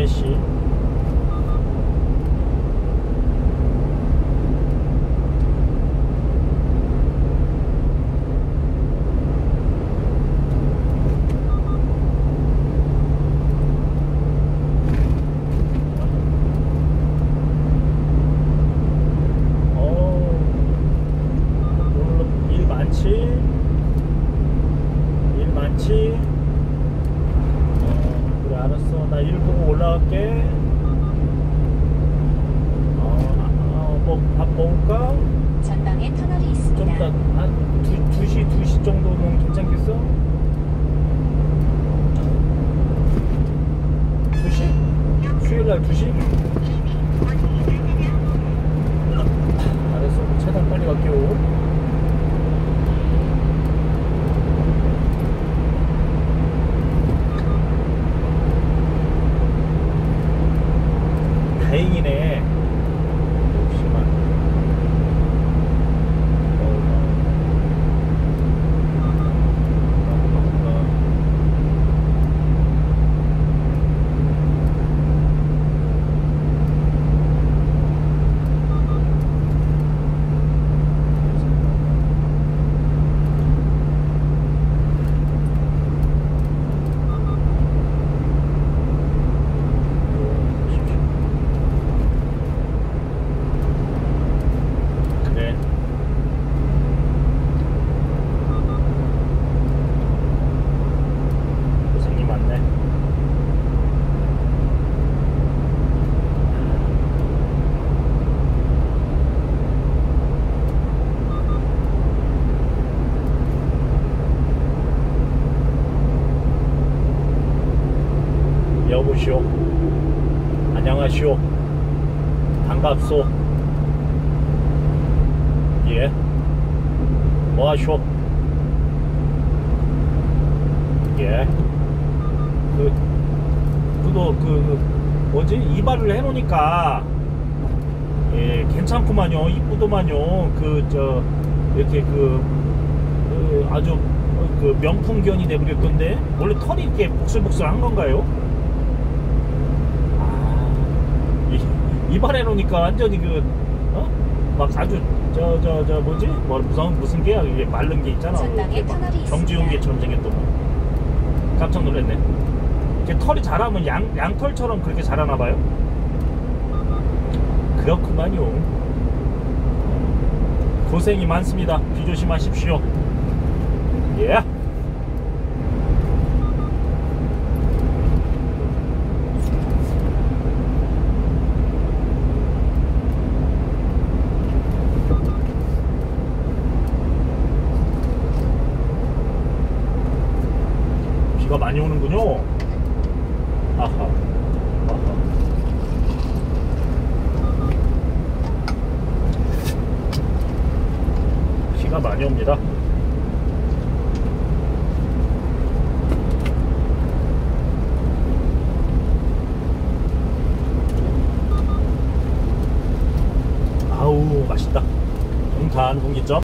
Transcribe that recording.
날씨 어, 오늘 일 많지? 일 많지? 어, 그래 알았어 나 일 보고 올라갈게 어, 뭐밥 먹을까? 전방에 터널이 있습니다. 좀한 2시 2시 정도면 괜찮겠어? 2시? 수요일날 2시? 알았어 최대한 빨리 갈게요 다행이네 역시만 그래 고생이 많네 여보시오. 안녕하시오. 반갑소. 예. 뭐하쇼 예. 그, 그거 그, 그 뭐지? 이발을 해놓으니까. 예 괜찮구만요. 이쁘더만요. 그 저 이렇게 그, 그 아주 그 명품견이 돼버렸던데? 원래 털이 이렇게 복슬복슬한 건가요? 아 이, 이발해놓으니까 완전히 그 어? 막 아주 저 저저 뭐지? 뭐 무슨 무슨 개야 이게 마른 게 있잖아. 터널이 정지용개처럼 생겼더만 깜짝 놀랐네. 이렇게 털이 자라면 양 양털처럼 그렇게 자라나 봐요? 그렇구만요. 고생이 많습니다. 비 조심하십시오. 예 비가 많이 오는군요. 아하. 많이 옵니다. 아우 맛있다. 동탄 공기점.